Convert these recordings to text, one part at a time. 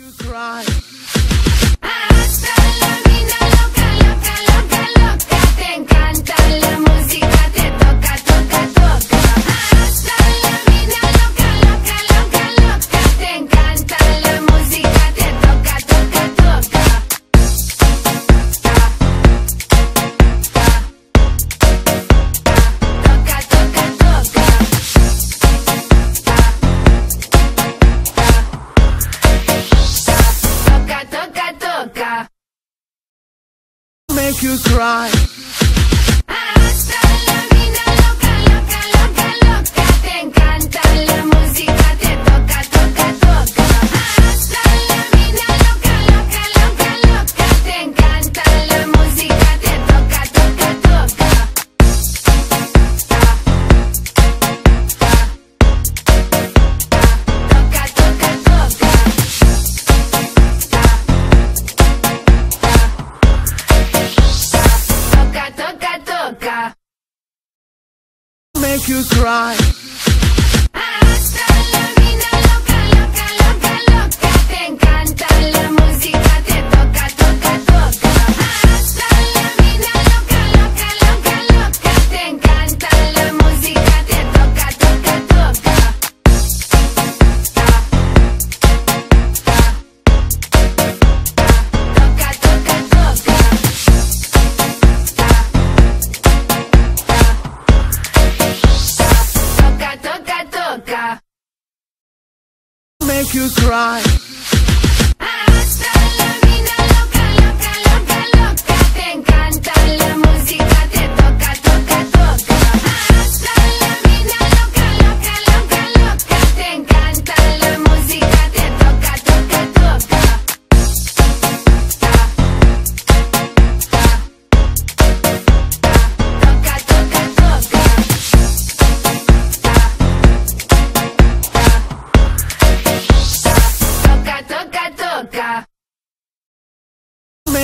you cry. make you cry. make you cry. make you cry.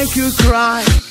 make you cry.